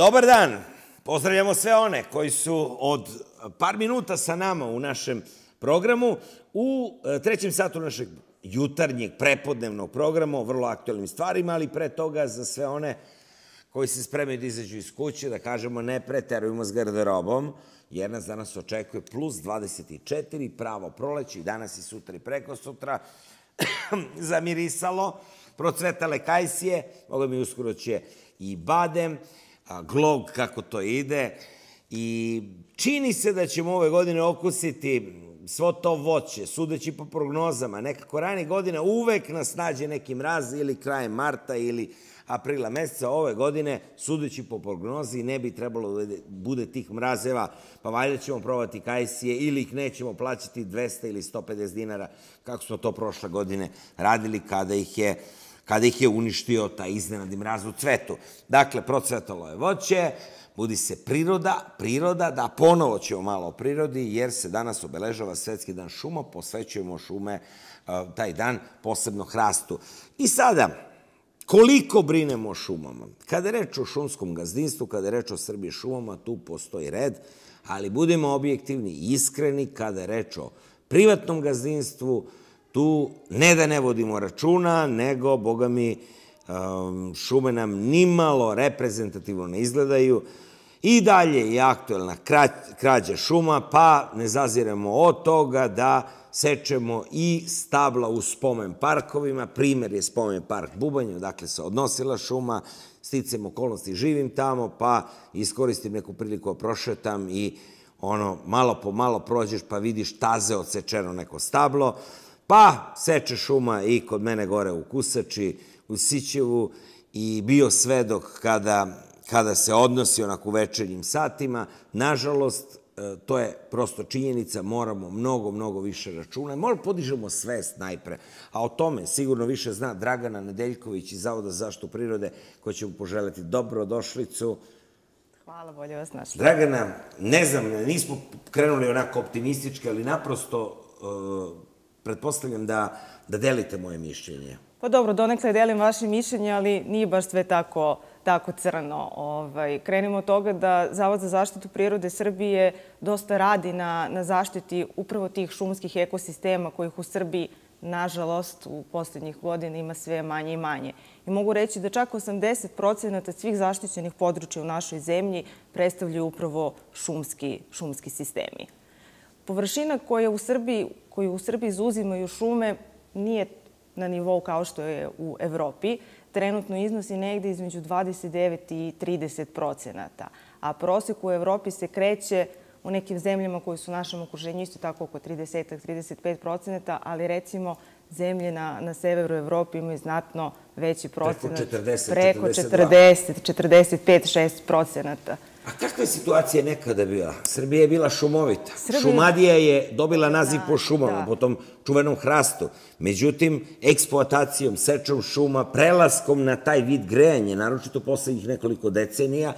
Dobar dan! Pozdravljamo sve one koji su od par minuta sa nama u našem programu u e, trećem satu našeg jutarnjeg prepodnevnog programa o vrlo aktualnim stvarima, ali pre toga za sve one koji se spremaju da izađu iz kuće, da kažemo ne preterujemo s garderobom, jer nas danas očekuje plus 24, pravo proleće i danas i sutra i preko sutra, zamirisalo, procvetale kajsije, mogo mi uskoro će i badem, glog kako to ide. I čini se da ćemo ove godine okusiti svo to voće, sudeći po prognozama, nekako rani godina uvek nas nađe neki mraz ili krajem marta ili aprila meseca ove godine, sudeći po prognozi, ne bi trebalo da bude tih mrazeva, pa valjda ćemo probati kajsije ili ih nećemo plaćati 200 ili 150 dinara, kako smo to prošle godine radili kada ih je kada ih je uništio taj iznenadni mraz u cvetu. Dakle, procvetalo je voće, budi se priroda, priroda, da ponovo ćemo malo o prirodi, jer se danas obeležava Svetski dan šuma, posvećujemo šume taj dan, posebno hrastu. I sada, koliko brinemo o šumama? Kada je reč o šumskom gazdinstvu, kada je reč o Srbiji šumama, tu postoji red, ali budemo objektivni i iskreni kada je reč o privatnom gazdinstvu, tu ne da ne vodimo računa, nego, boga mi, um, šume nam nimalo reprezentativno ne izgledaju. I dalje je aktuelna krađa šuma, pa ne zaziremo od toga da sečemo i stabla u spomen parkovima. Primer je spomen park Bubanju, dakle se odnosila šuma, sticam okolnosti živim tamo, pa iskoristim neku priliku, prošetam i ono, malo po malo prođeš pa vidiš taze odsečeno neko stablo. Pa seče šuma i kod mene gore u Kusači, u Sićevu i bio svedok kada, kada se odnosi onako u večernjim satima. Nažalost, e, to je prosto činjenica, moramo mnogo, mnogo više računa. Moramo podižemo svest najpre, a o tome sigurno više zna Dragana Nedeljković iz Zavoda za zaštitu prirode, koja će mu poželjeti dobrodošlicu. Hvala, bolje vas našli. Dragana, ne znam, nismo krenuli onako optimistički, ali naprosto uh, pretpostavljam da, da delite moje mišljenje. Pa dobro, donekle delim vaše mišljenje, ali nije baš sve tako, tako crno. Ovaj, krenimo od toga da Zavod za zaštitu prirode Srbije dosta radi na, na zaštiti upravo tih šumskih ekosistema kojih u Srbiji nažalost, u poslednjih godina ima sve manje i manje. I mogu reći da čak 80% svih zaštićenih područja u našoj zemlji predstavljaju upravo šumski, šumski sistemi. Površina koja u Srbiji koju u Srbiji zuzimaju šume nije na nivou kao što je u Evropi. Trenutno iznosi negde između 29 i 30 procenata, a prosek u Evropi se kreće u nekim zemljama koji su u našem okruženju isto tako oko 30-35 procenata, ali recimo zemlje na, na severu Evrope imaju znatno veći procenat. Preko 40, Preko 40, 45-6 procenata. A kakva je situacija nekada bila? Srbija je bila šumovita. Srbija... Šumadija je dobila naziv da, po šumama, da. po tom čuvenom hrastu. Međutim, eksploatacijom, sečom šuma, prelaskom na taj vid grejanja, naročito poslednjih nekoliko decenija,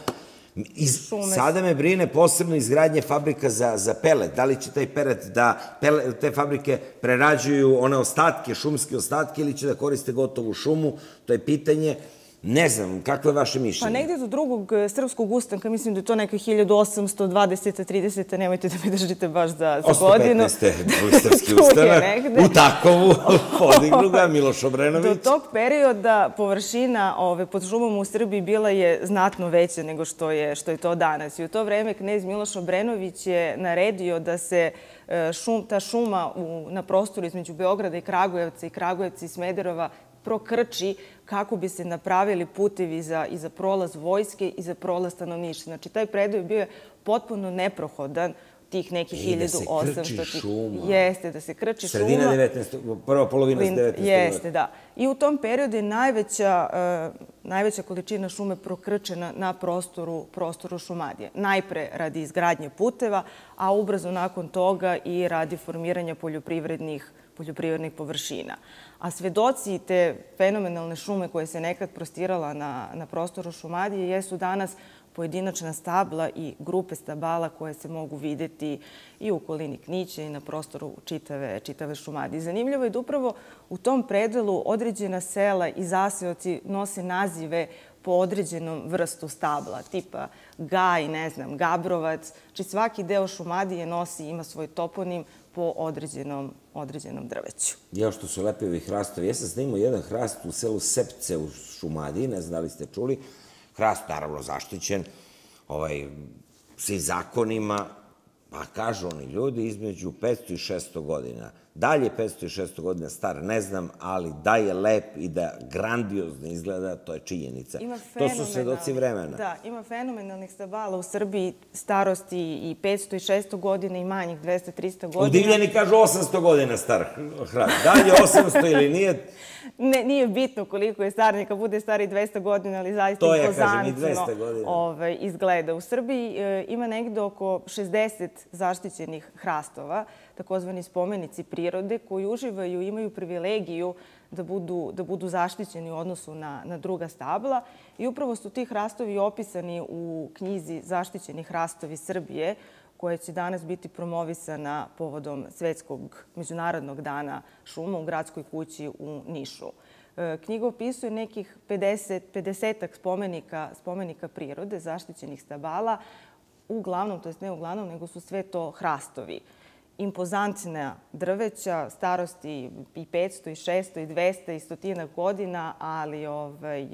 Iz, sada me brine posebno izgradnje fabrika za, za pelet. Da li će taj pelet da pele, te fabrike prerađuju one ostatke, šumske ostatke ili će da koriste gotovu šumu? To je pitanje. Ne znam, kakvo je vaše mišljenje? Pa negde do drugog e, srpskog ustanka, mislim da je to neka 1820. 30. Nemojte da me držite baš za, za godinu. 815. srpski ustanak. U Takovu podignu ga Miloš Obrenović. Do tog perioda površina ove, pod šumom u Srbiji bila je znatno veća nego što je, što je to danas. I u to vreme knez Miloš Obrenović je naredio da se e, šum, ta šuma u, na prostoru između Beograda i Kragujevca i Kragujevca i Smederova prokrči kako bi se napravili putevi za, i za prolaz vojske i za prolaz stanovništva. Znači, taj predaj je bio potpuno neprohodan tih nekih 1800. I da se krči šuma. Jeste, da se krči Sredina šuma. Sredina 19. prva polovina 19. Jeste, da. I u tom periodu je najveća, uh, najveća količina šume prokrčena na prostoru, prostoru Šumadije. Najpre radi izgradnje puteva, a ubrzo nakon toga i radi formiranja poljoprivrednih, poljoprivrednih površina a svedoci te fenomenalne šume koje se nekad prostirala na, na prostoru Šumadije jesu danas pojedinačna stabla i grupe stabala koje se mogu videti i u okolini Kniće i na prostoru čitave, čitave Šumadije. Zanimljivo je da upravo u tom predelu određena sela i zaseoci nose nazive po određenom vrstu stabla, tipa gaj, ne znam, gabrovac. Znači svaki deo Šumadije nosi, ima svoj toponim po određenom, određenom drveću. Ja što su lepi ovi hrastovi. Ja sam snimao jedan hrast u selu Sepce u Šumadiji, ne znam da li ste čuli. Hrast, naravno, zaštićen ovaj, svim zakonima, pa kažu oni ljudi između 500 i 600 godina. Da li je 500 i 600 godina star, ne znam, ali da je lep i da grandiozno izgleda, to je činjenica. To su svedoci vremena. Da, ima fenomenalnih stabala u Srbiji starosti i 500 i 600 godina i manjih 200-300 godina. U Divljani kažu 800 godina star hrast. Da li je 800 ili nije? Ne, nije bitno koliko je star, neka bude stari 200 godina, ali zaista to je, kažem, i 200 godina. Ovaj, izgleda. U Srbiji e, ima negde oko 60 zaštićenih hrastova takozvani spomenici prirode koji uživaju i imaju privilegiju da budu, da budu zaštićeni u odnosu na, na druga stabla. I upravo su ti hrastovi opisani u knjizi Zaštićeni hrastovi Srbije, koja će danas biti promovisana povodom Svetskog međunarodnog dana šuma u gradskoj kući u Nišu. E, knjiga opisuje nekih 50, 50 spomenika, spomenika prirode, zaštićenih stabala, uglavnom, to jest ne uglavnom, nego su sve to hrastovi impozantna drveća starosti i 500 i 600 i 200 i stotina godina, ali ovaj,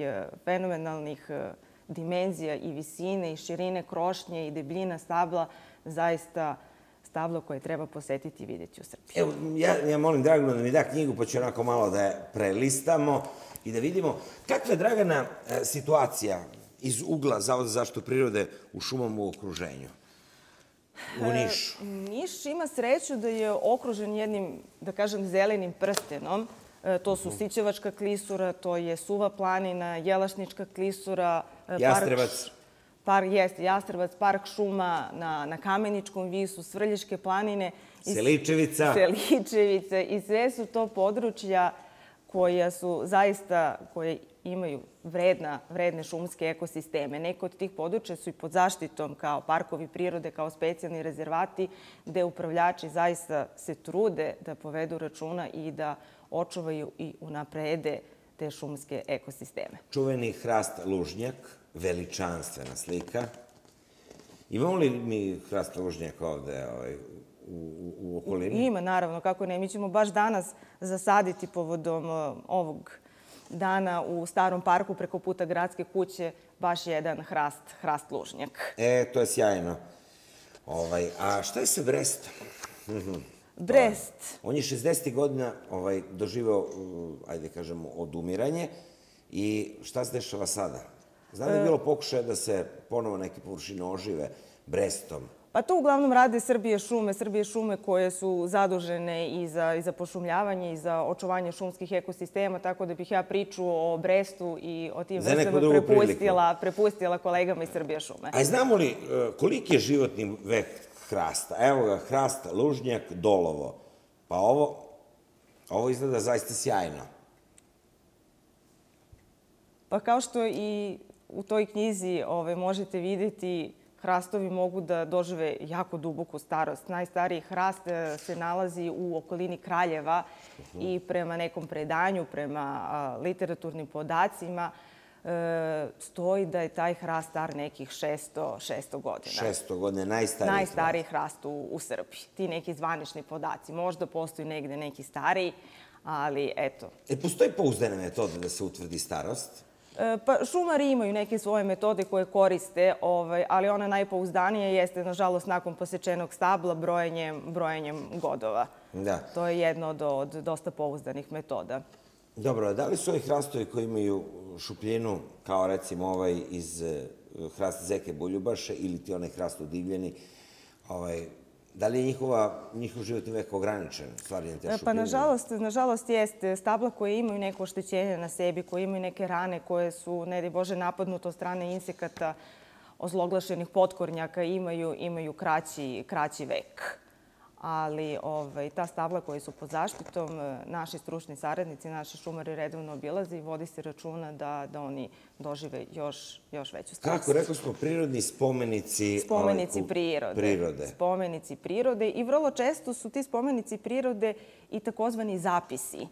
fenomenalnih eh, dimenzija i visine i širine krošnje i debljina stabla, zaista stablo koje treba posetiti i videti u Srbiji. Evo, ja, ja molim Draganu da mi da knjigu, pa ću onako malo da je prelistamo i da vidimo kakva je, Dragana, eh, situacija iz ugla Zavoda za zaštitu prirode u šumom u okruženju u e, Nišu? Niš ima sreću da je okružen jednim, da kažem, zelenim prstenom. E, to su mhm. Sićevačka klisura, to je Suva planina, Jelašnička klisura. Jastrevac. Par, jeste, Jastrevac, park šuma na, na Kameničkom visu, Svrljiške planine. Seličevica. Seličevice. I sve su to područja koja su zaista, koje imaju vredna, vredne šumske ekosisteme. Neko od tih područja su i pod zaštitom kao parkovi prirode, kao specijalni rezervati, gde upravljači zaista se trude da povedu računa i da očuvaju i unaprede te šumske ekosisteme. Čuveni hrast lužnjak, veličanstvena slika. Imamo li mi hrast lužnjak ovde ovaj, u, u okolini? Ima, naravno, kako ne. Mi ćemo baš danas zasaditi povodom uh, ovog dana u starom parku preko puta gradske kuće baš jedan hrast, hrast lužnjak. E, to je sjajno. Ovaj, a šta je sa Brestom? Mhm. Brest. On je 60. godina ovaj, doživao, ajde kažemo, odumiranje. I šta se dešava sada? Znam da je e. bilo pokušaja da se ponovo neke površine ožive Brestom. Pa to uglavnom rade Srbije šume, Srbije šume koje su zadužene i za, i za pošumljavanje i za očuvanje šumskih ekosistema, tako da bih ja priču o Brestu i o tim vrstama prepustila, prepustila kolegama iz Srbije šume. A znamo li e, koliki je životni vek hrasta? Evo ga, hrast, lužnjak, dolovo. Pa ovo, ovo izgleda zaista sjajno. Pa kao što i u toj knjizi ove, ovaj, možete videti, hrastovi mogu da dožive jako duboku starost. Najstariji hrast e, se nalazi u okolini Kraljeva i prema nekom predanju, prema literaturnim podacima, e, stoji da je taj hrast star nekih 600, 600 godina. 600 godina, najstariji Najstariji hrast u, u Srbiji. Ti neki zvanični podaci. Možda postoji negde neki stariji, ali eto. E, postoji pouzdane metode da se utvrdi starost? E, pa, šumari imaju neke svoje metode koje koriste, ovaj, ali ona najpouzdanija jeste, nažalost, nakon posečenog stabla brojenjem, brojenjem godova. Da. To je jedna od, od dosta pouzdanih metoda. Dobro, a da li su ovi hrastovi koji imaju šupljinu, kao recimo ovaj iz eh, hrast zeke buljubaše ili ti onaj hrast udivljeni, ovaj, Da li je njihova, njihov životni vek ograničen, te šupljine? Pa, nažalost, nažalost jeste. Stabla koje imaju neko oštećenje na sebi, koje imaju neke rane koje su, ne di Bože, napadnuto od strane insekata, ozloglašenih potkornjaka, imaju, imaju kraći, kraći vek ali ovaj, ta stabla koji su pod zaštitom, e, naši stručni saradnici, naši šumari redovno obilaze i vodi se računa da, da oni dožive još, još veću starost. Kako rekao smo, prirodni spomenici... Spomenici ovaj, prirode. Prirode. Spomenici prirode i vrlo često su ti spomenici prirode i takozvani zapisi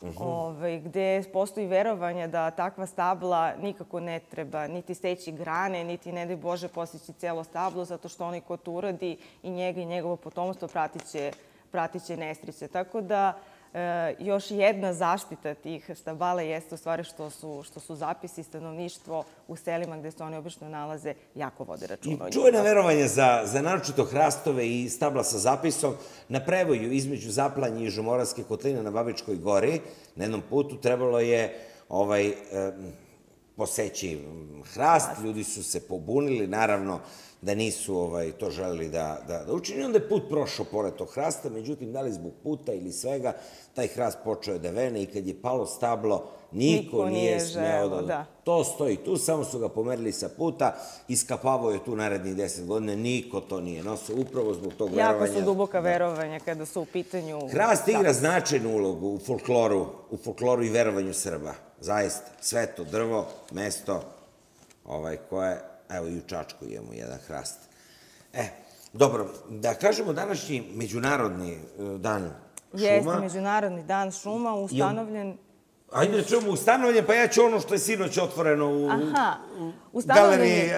uh ovaj, gde postoji verovanje da takva stabla nikako ne treba niti steći grane, niti, ne daj Bože, posjeći celo stablo, zato što onaj ko to uradi i njega i njegovo potomstvo pratiće, pratiće nestrice. Tako da E, još jedna zaštita tih stabala jeste u stvari što su, što su zapisi stanovništvo u selima gde se oni obično nalaze jako vode računa. I čuvena verovanje za, za naročito hrastove i stabla sa zapisom na prevoju između Zaplanje i Žumoravske kotline na Babičkoj gori na jednom putu trebalo je ovaj, poseći hrast, ljudi su se pobunili, naravno, da nisu ovaj, to želeli da, da, da učini. Onda je put prošao pored tog hrasta, međutim, da li zbog puta ili svega, taj hrast počeo da vene i kad je palo stablo, niko, nije, smeo da... da... To stoji tu, samo su ga pomerili sa puta, iskapavao je tu narednih deset godina, niko to nije nosio, upravo zbog tog jako verovanja. Jako su duboka da. verovanja kada su u pitanju... Hrast igra značajnu ulogu u folkloru, u folkloru i verovanju Srba. Zaista, sveto drvo, mesto ovaj, koje Evo i u Čačku imamo jedan hrast. E, dobro, da kažemo današnji međunarodni e, dan šuma. Jeste, međunarodni dan šuma, ustanovljen... Ajde da čujemo ustanovljen, pa ja ću ono što je sinoć otvoreno u, Aha, u galeriji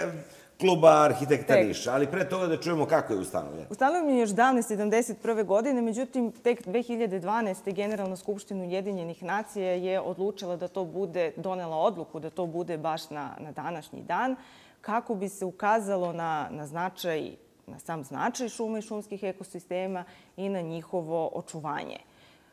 kluba arhitekta Niša, ali pre toga da čujemo kako je ustanovljen. Ustanovljen je još davne 71. godine, međutim, tek 2012. Generalna skupština Ujedinjenih nacija je odlučila da to bude, donela odluku da to bude baš na, na današnji dan kako bi se ukazalo na, na značaj, na sam značaj šuma i šumskih ekosistema i na njihovo očuvanje.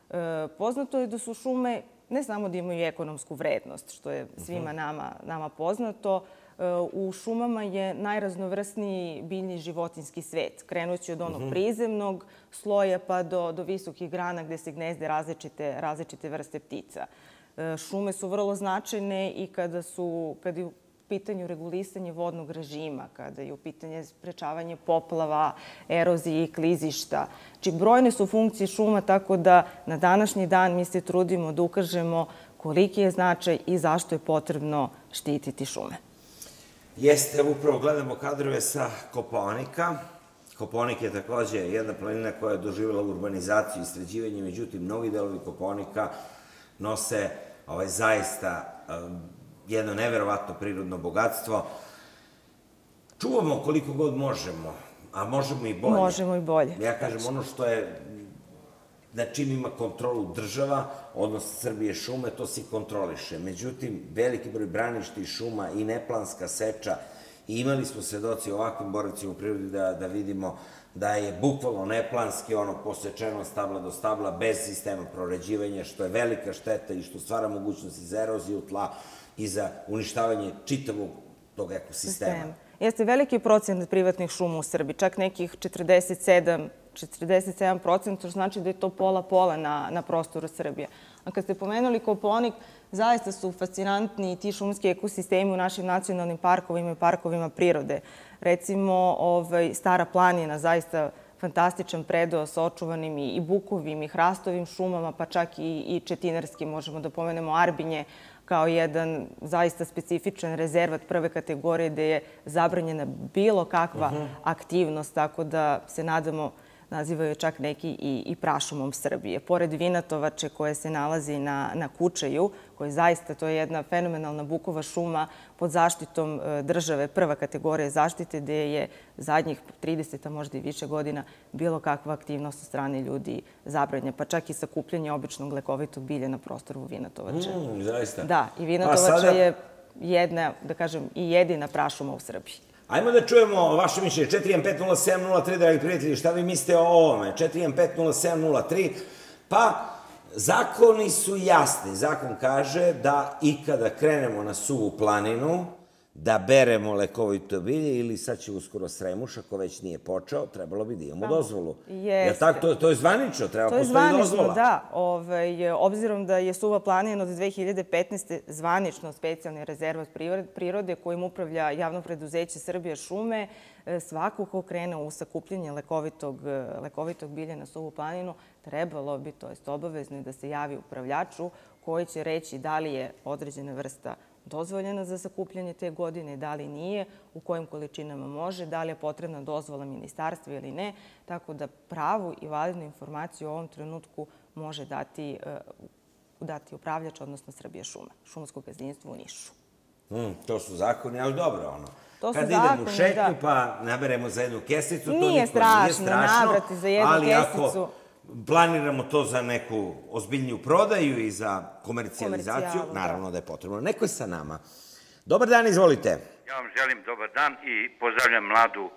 E, poznato je da su šume ne samo da imaju ekonomsku vrednost, što je svima mhm. nama, nama poznato, e, u šumama je najraznovrsniji biljni životinski svet, krenući od onog mhm. prizemnog sloja pa do, do visokih grana gde se gnezde različite, različite vrste ptica. E, šume su vrlo značajne i kada su, kada pitanju regulisanje vodnog režima, kada je u pitanje sprečavanje poplava, erozije i klizišta. Znači, brojne su funkcije šuma, tako da na današnji dan mi se trudimo da ukažemo koliki je značaj i zašto je potrebno štititi šume. Jeste, upravo gledamo kadrove sa Koponika. Koponik je takođe jedna planina koja je doživjela urbanizaciju i sređivanje, međutim, mnogi delovi Koponika nose ovaj, zaista um, jedno neverovatno prirodno bogatstvo. Čuvamo koliko god možemo, a možemo i bolje. Možemo i bolje. Ja kažem, ono što je na čim ima kontrolu država, odnos Srbije šume, to se kontroliše. Međutim, veliki broj braništi šuma i neplanska seča, i imali smo svedoci ovakvim boravcima u prirodi da, da vidimo da je bukvalno neplanski ono posečeno stabla do stabla bez sistema proređivanja, što je velika šteta i što stvara mogućnosti za eroziju tla, i za uništavanje čitavog tog ekosistema. Sistem. Jeste veliki procenat privatnih šuma u Srbiji, čak nekih 47 47%, što znači da je to pola-pola na, na prostoru Srbije. A kad ste pomenuli Koponik, zaista su fascinantni ti šumski ekosistemi u našim nacionalnim parkovima i parkovima prirode. Recimo, ovaj, Stara planina, zaista fantastičan predeo sa očuvanim i bukovim i hrastovim šumama, pa čak i, i četinarskim, možemo da pomenemo Arbinje, kao jedan zaista specifičan rezervat prve kategorije gde je zabranjena bilo kakva uh mhm. -huh. aktivnost, tako da se nadamo nazivaju čak neki i, i prašumom Srbije. Pored Vinatovače koje se nalazi na, na Kučeju, koje zaista to je jedna fenomenalna bukova šuma pod zaštitom e, države, prva kategorija zaštite, gde je zadnjih 30, a možda i više godina bilo kakva aktivnost od strane ljudi zabranja, pa čak i sakupljanje običnog lekovitog bilja na prostoru Vinatovače. Mm, zaista. Da, i Vinatovača pa sada... je jedna, da kažem, i jedina prašuma u Srbiji. Ajmo da čujemo vaše mišljenje. 4150703, dragi prijatelji, šta vi mislite o ovome? 4150703, pa zakoni su jasni. Zakon kaže da i kada krenemo na suvu planinu, da beremo lekovito bilje ili sad će uskoro sremuš, ako već nije počeo, trebalo bi da imamo Tamo. dozvolu. Jeste. tako, to, to je zvanično, treba postoji dozvola. To je zvanično, da. Ovaj, obzirom da je Suva planina od 2015. zvanično specijalni rezervat prirode kojim upravlja javno preduzeće Srbije šume, e, svako ko krene u sakupljanje lekovitog, e, lekovitog bilja na Suvu planinu, trebalo bi, to jest obavezno, da se javi upravljaču koji će reći da li je određena vrsta dozvoljena za sakupljanje te godine, da li nije, u kojim količinama može, da li je potrebna dozvola ministarstva ili ne, tako da pravu i validnu informaciju u ovom trenutku može dati e, dati upravljač, odnosno Srbija šume, šumarsko gazdinstvo u Nišu. Mm, to su zakoni, ali dobro, ono. To Kad idemo u zakoni, šetnju da. pa naberemo za jednu kesicu, to Nije niko strašno, nije strašno. nabrati za jednu ali kesicu. ako planiramo to za neku ozbiljniju prodaju i za komercijalizaciju, da. naravno da je potrebno. Neko je sa nama. Dobar dan, izvolite. Ja vam želim dobar dan i pozdravljam mladu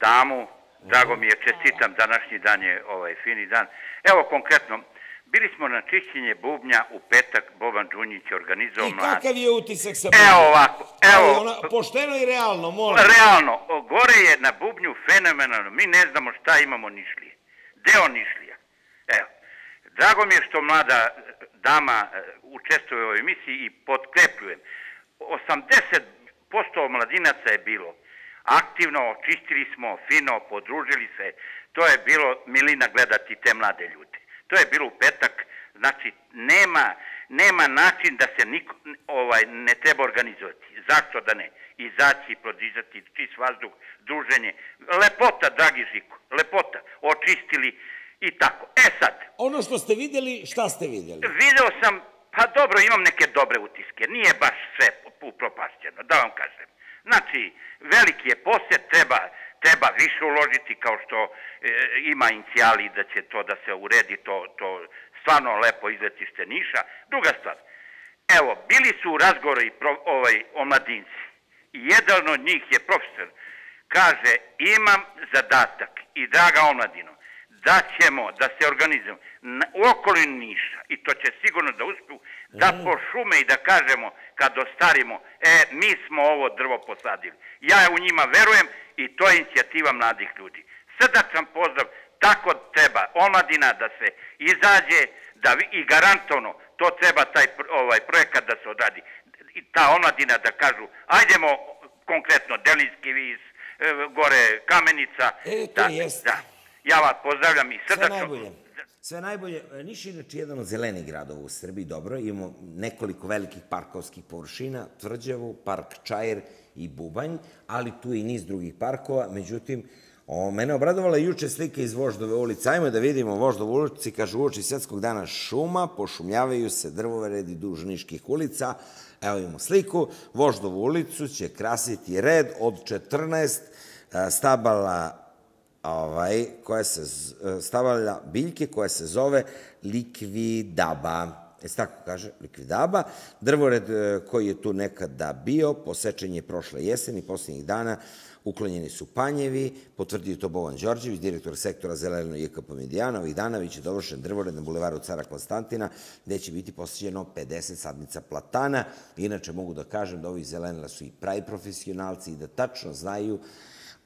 damu. Drago mi je, čestitam, današnji dan je ovaj fini dan. Evo konkretno, bili smo na čišćenje bubnja u petak, Boban Đunjić je organizovao I mlad. kakav je utisak sa Evo ovako, evo, Ali ona, pošteno i realno, molim. realno, gore je na bubnju fenomenalno, mi ne znamo šta imamo nišlije. Deo nišlija. Evo, drago mi je što mlada e, dama e, učestvuje u ovoj emisiji i potkrepljujem. 80% mladinaca je bilo aktivno, očistili smo, fino, podružili se. To je bilo milina gledati te mlade ljude. To je bilo u petak, znači nema, nema način da se niko, ovaj, ne treba organizovati. Zašto da ne? Izaći, prodizati, čist vazduh, druženje. Lepota, dragi Žiko, lepota. Očistili i tako. E sad, Ono što ste videli, šta ste videli? video sam, pa dobro, imam neke dobre utiske. Nije baš sve upropašćeno, da vam kažem. Znači, veliki je posjet, treba, treba više uložiti kao što e, ima inicijali da će to da se uredi, to, to stvarno lepo izletište Niša. Druga stvar, evo, bili su u razgovori pro, ovaj, omladinci jedan od njih je profesor, kaže, imam zadatak i draga omladino, da ćemo da se organizujemo u okolini Niša i to će sigurno da uspeju, da po šume i da kažemo kad ostarimo, e, mi smo ovo drvo posadili. Ja u njima verujem i to je inicijativa mladih ljudi. Srdačan pozdrav, tako treba omladina da se izađe da vi, i garantovno to treba taj ovaj projekat da se odradi. I ta omladina da kažu, ajdemo konkretno Delinski vis, e, gore Kamenica. E, to da, jeste. Da. Ja vas pozdravljam i Sve srdačno. najbolje. Sve najbolje. E, Niš je inače jedan od zelenih gradova u Srbiji, dobro. Imamo nekoliko velikih parkovskih površina, Tvrđavu, park Čajer i Bubanj, ali tu i niz drugih parkova. Međutim, o, mene obradovala juče slika iz Voždove ulice. Ajmo da vidimo Voždovu ulici, kaže uoči Svetskog dana šuma, pošumljavaju se drvoveredi duž niških ulica. Evo imamo sliku. Voždovu ulicu će krasiti red od 14 e, stabala ovaj, koja se z- stavlja biljke koja se zove likvidaba. E tako kaže, likvidaba. Drvored e, koji je tu nekada bio, posečen je prošle jeseni, posljednjih dana, uklonjeni su panjevi, potvrdio to Bovan Đorđević, direktor sektora Zeleno JKP Medijana. Ovih dana biće dovršen drvored na bulevaru Cara Konstantina, gde će biti posjećeno 50 sadnica platana. Inače, mogu da kažem da ovi zelenila su i pravi profesionalci i da tačno znaju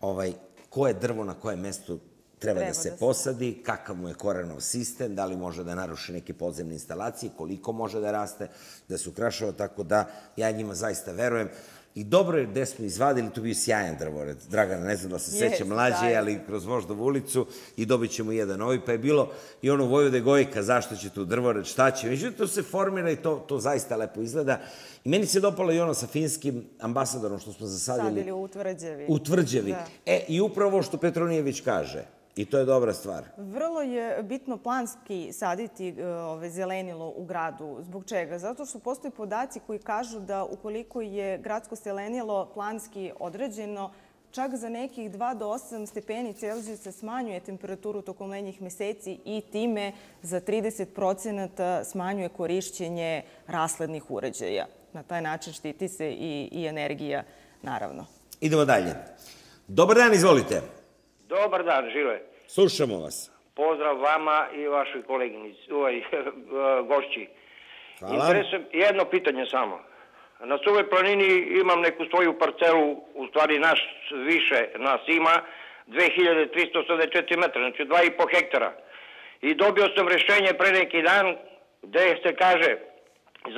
ovaj, koje drvo na kojem mestu treba, Treba da se da se- posadi, kakav mu je korenov sistem, da li može da naruši neke podzemne instalacije, koliko može da raste, da se ukrašava, tako da ja njima zaista verujem. I dobro je gde smo izvadili, tu bio sjajan drvored. Dragana, ne znam da se Jest, seća mlađe, ali kroz Voždovu ulicu i dobit ćemo jedan novi, pa je bilo i ono Vojvode Gojka, zašto će tu drvored, šta će. Međutim, to se formira i to, to zaista lepo izgleda. I meni se dopalo i ono sa finskim ambasadorom što smo zasadili Sadili u tvrđevi. u tvrđevi. Da. E, i upravo što Petronijević kaže. I to je dobra stvar. Vrlo je bitno planski saditi e, ove, zelenilo u gradu. Zbog čega? Zato što postoje podaci koji kažu da ukoliko je gradsko zelenilo planski određeno, čak za nekih 2 do 8 stepeni Celzijusa smanjuje temperaturu tokom lenjih meseci i time za 30 smanjuje korišćenje raslednih uređaja. Na taj način štiti se i, i energija, naravno. Idemo dalje. Dobar dan, izvolite. Dobar dan, Žile. Slušamo vas. Pozdrav vama i vašoj koleginici, ovaj, gošći. Hvala. Interesuje jedno pitanje samo. Na Suvoj planini imam neku svoju parcelu, u stvari naš više nas ima, 2384 metra, znači 2,5 hektara. I dobio sam rešenje pre neki dan gde se kaže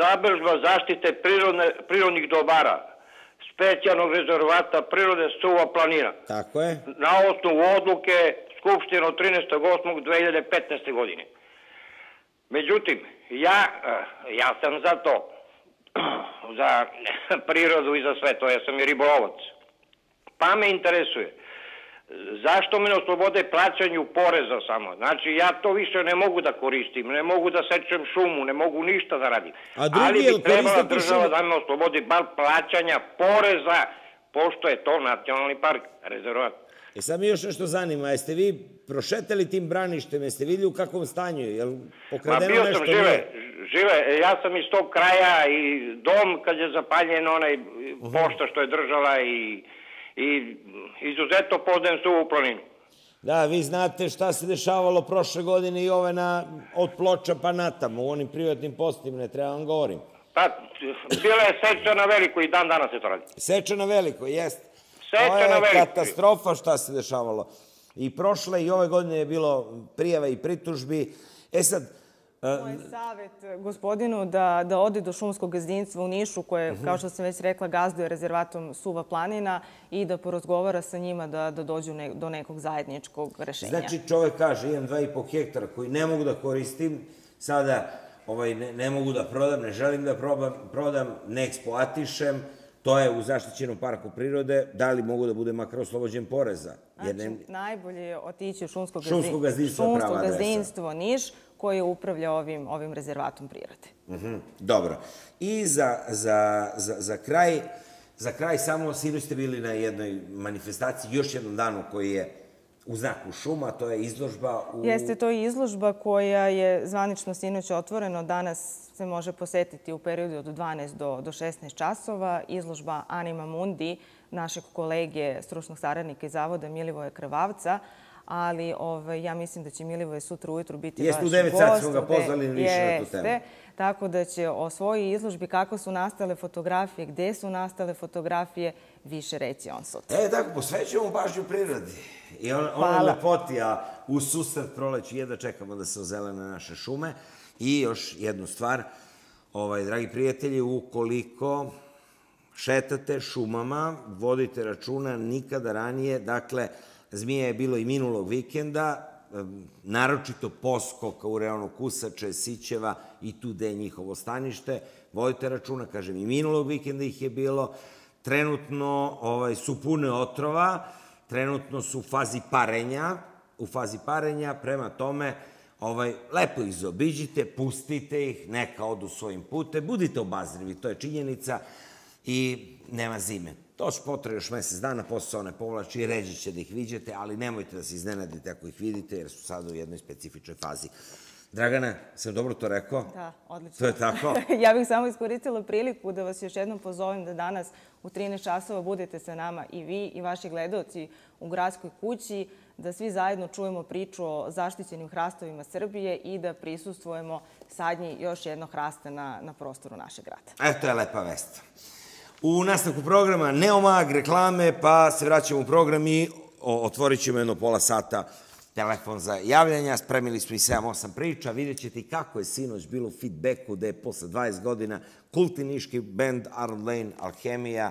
zabeležba zaštite prirodne, prirodnih dobara, specijalnog rezervata prirode Suva planina Tako je. na osnovu odluke Skupštine od 13.8.2015. godine. Međutim, ja, eh, ja sam za to, za prirodu i za sve to, ja sam i ribolovac. Pa me interesuje, Zašto me oslobode plaćanju poreza samo? Znači, ja to više ne mogu da koristim, ne mogu da sečem šumu, ne mogu ništa da radim. A drugi, Ali bi trebala država šumu? da me oslobodi bar plaćanja poreza, pošto je to nacionalni park, rezervat. E sad mi još nešto zanima, jeste vi prošetali tim braništem, jeste vidjeli u kakvom stanju je, Ma pokradeno bio nešto sam žive, nije? žive, e, ja sam iz tog kraja i dom kad je zapaljen onaj pošta što je držala i, i izuzetno poznajem ovu planinu. Da, vi znate šta se dešavalo prošle godine i ove na, od ploča pa natamo, u onim privatnim postima, ne treba vam govorim. Pa, bila je seča na veliko i dan danas se to radi. Seča na veliko, jest. Seča to je na veliko. katastrofa šta se dešavalo. I prošle i ove godine je bilo prijava i pritužbi. E sad, Moj savjet gospodinu da, da ode do šumskog gazdinstva u Nišu, koje, Mhm. kao što sam već rekla, gazduje rezervatom Suva planina i da porazgovara sa njima da, da dođu ne, do nekog zajedničkog rešenja. Znači čovek kaže imam 2,5 hektara koji ne mogu da koristim, sada ovaj, ne, ne mogu da prodam, ne želim da probam, prodam, ne eksploatišem, to je u zaštićenom parku prirode, da li mogu da bude makar oslobođen poreza? Jer ne, Znači, najbolje je otići u šumsko, Šumsko gazdinstvo šumsko gazdinstvo Niš, koje upravlja ovim, ovim rezervatom prirode. Mhm, dobro. I za, za, za, za kraj, za kraj samo sinoć ste bili na jednoj manifestaciji, još jednom danu koji je u znaku šuma, to je izložba u... Jeste to i izložba koja je zvanično sinoć otvoreno. Danas se može posetiti u periodu od 12 do, do 16 časova. Izložba Anima Mundi, našeg kolege, stručnog saradnika iz Zavoda Milivoja Krvavca, ali ovaj, ja mislim da će Milivoje sutra ujutru biti Jeste, vaš u devet sati gost. smo ga pozvali više na tu temu. Jeste. Tako da će o svojoj izložbi, kako su nastale fotografije, gde su nastale fotografije, više reći on sutra. E, tako, posvećujemo pažnju prirodi. I on, ono lepoti, a u susret proleću jedva čekamo da se ozelene naše šume. I još jednu stvar, ovaj, dragi prijatelji, ukoliko šetate šumama, vodite računa nikada ranije, dakle, zmije je bilo i minulog vikenda, naročito poskoka u reonu Kusače, Sićeva i tu gde je njihovo stanište. Vodite računa, kažem, i minulog vikenda ih je bilo. Trenutno ovaj, su pune otrova, trenutno su u fazi parenja, u fazi parenja, prema tome, ovaj, lepo ih zaobiđite, pustite ih, neka odu svojim putem, budite obazrivi, to je činjenica i nema zime. To će potre još mesec dana, posle se one povlači ređe će da ih viđete, ali nemojte da se iznenadite ako ih vidite, jer su sada u jednoj specifičnoj fazi. Dragana, sam dobro to rekao? Da, odlično. To je tako? ja bih samo iskoristila priliku da vas još jednom pozovem da danas u 13 časova budete sa nama i vi i vaši gledalci u gradskoj kući, da svi zajedno čujemo priču o zaštićenim hrastovima Srbije i da prisustvujemo sadnji još jednog hrasta na, na prostoru našeg grada. Eto je lepa vest. U nastavku programa Neomag, reklame, pa se vraćamo u program i otvorit ćemo jedno pola sata telefon za javljanja. Spremili smo i 7-8 priča. Vidjet ćete i kako je sinoć bilo u feedbacku da je posle 20 godina kulti niški band Arnold Lane Alhemija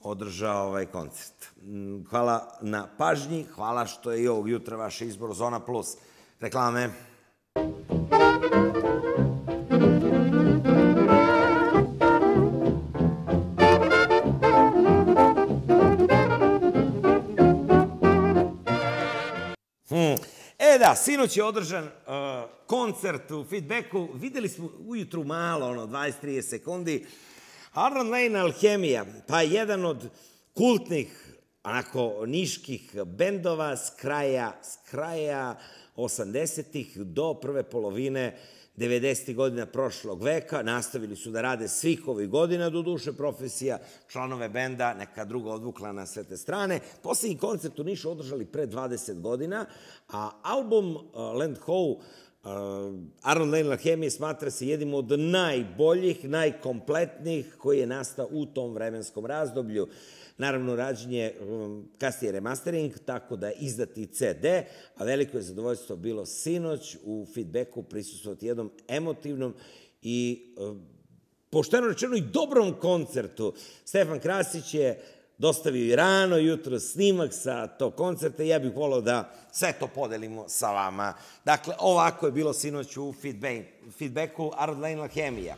održao ovaj koncert. Mm, Hvala na pažnji, hvala što je i ovog jutra vaš izbor Zona Plus. Reklame. Hmm. Da, sinoć je održan uh, koncert u feedbacku. Videli smo ujutru malo, ono, 20-30 sekundi. Arnold Lane Alhemija, pa jedan od kultnih, onako, niških bendova s kraja, s kraja 80-ih do prve polovine 90. godina prošlog veka. Nastavili su da rade svih ovih godina, do duše profesija, članove benda, neka druga odvukla na sve te strane. Poslednji koncert u Nišu održali pre 20 godina, a album uh, Land Ho uh, Arnold Lane Alhemije smatra se jednim od najboljih, najkompletnijih koji je nastao u tom vremenskom razdoblju. Naravno, rađen je um, kasnije remastering, tako da izdati CD, a veliko je zadovoljstvo bilo sinoć u feedbacku prisustovati jednom emotivnom i um, pošteno rečeno i dobrom koncertu. Stefan Krasić je dostavio i rano jutro snimak sa tog koncerta i ja bih volao da sve to podelimo sa vama. Dakle, ovako je bilo sinoć u feedback, feedbacku Arnold Lane Alhemija.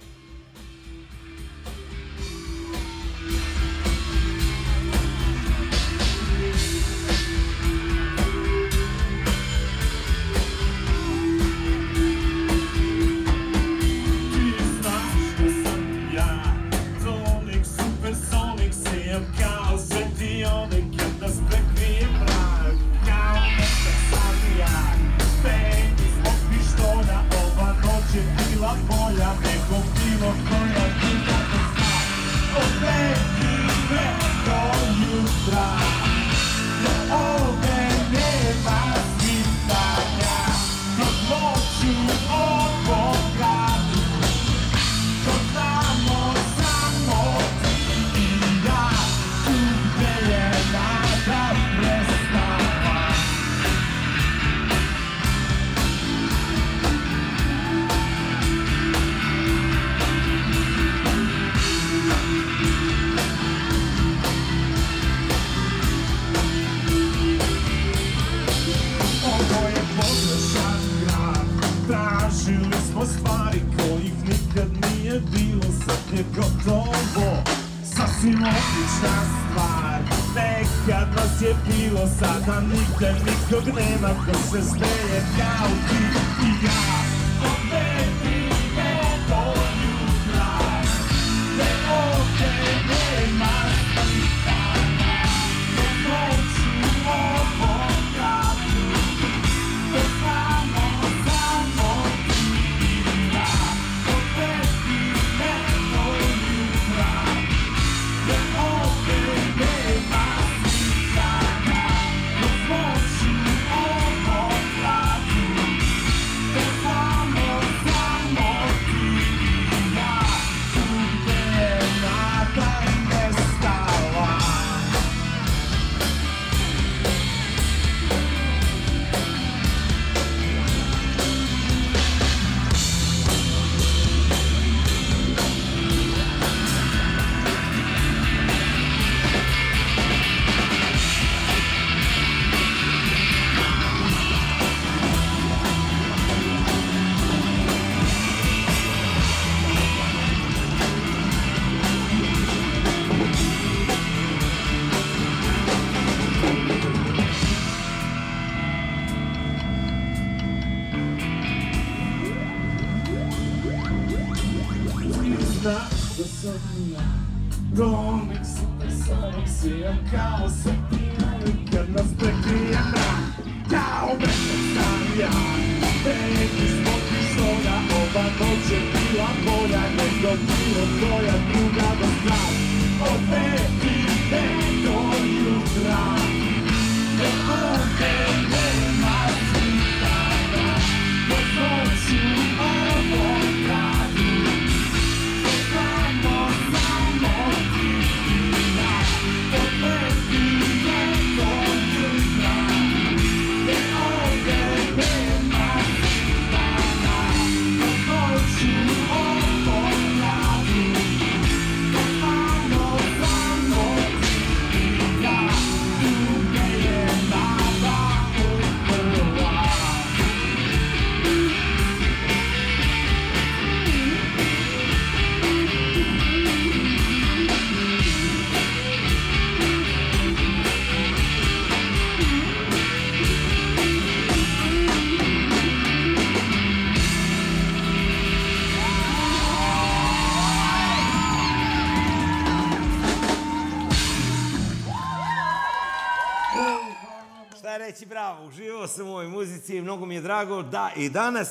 Mnogo mi je drago da i danas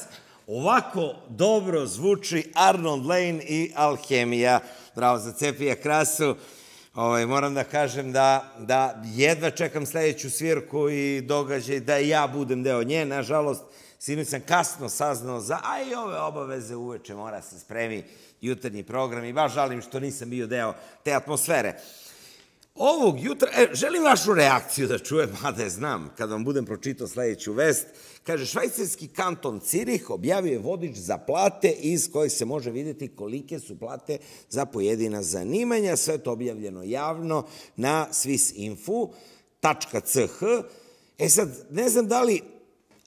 ovako dobro zvuči Arnold Lane i Alhemija. Bravo za Cepija Krasu. Ovaj, moram da kažem da, da jedva čekam sledeću svirku i događaj da ja budem deo nje. Nažalost, sinoć sam kasno saznao za, a i ove obaveze uveče mora se spremi jutarnji program i baš žalim što nisam bio deo te atmosfere. Ovog jutra, e, želim vašu reakciju da čujem, mada je znam, kad vam budem pročitao sledeću vest. Kaže, švajcarski kanton Cirih objavio je vodič za plate iz kojeg se može videti kolike su plate za pojedina zanimanja. Sve to objavljeno javno na swissinfo.ch. E sad, ne znam da li